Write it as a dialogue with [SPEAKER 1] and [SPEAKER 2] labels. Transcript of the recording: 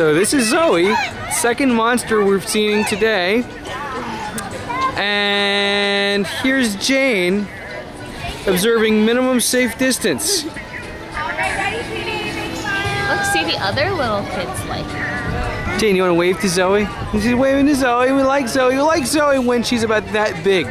[SPEAKER 1] So this is Zoe, second monster we've seen today. And here's Jane observing minimum safe distance.
[SPEAKER 2] Look, see the other little kids like.
[SPEAKER 1] Jane, you want to wave to Zoe? She's waving to Zoe. We like Zoe. We like Zoe when she's about that big.